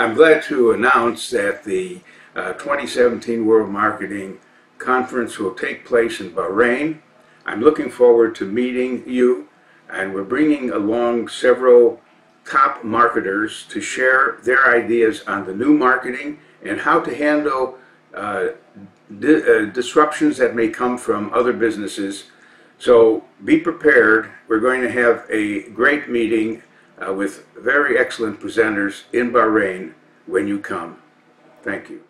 I'm glad to announce that the uh, 2017 World Marketing Conference will take place in Bahrain. I'm looking forward to meeting you, and we're bringing along several top marketers to share their ideas on the new marketing and how to handle uh, di uh, disruptions that may come from other businesses. So be prepared. We're going to have a great meeting uh, with very excellent presenters in Bahrain when you come. Thank you.